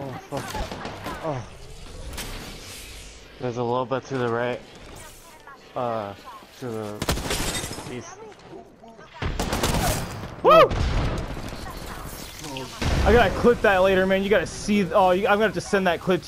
Oh, fuck. Oh. There's a little bit to the right. Uh, to the east. Woo! I gotta clip that later, man. You gotta see. Oh, you, I'm gonna have to send that clip to you.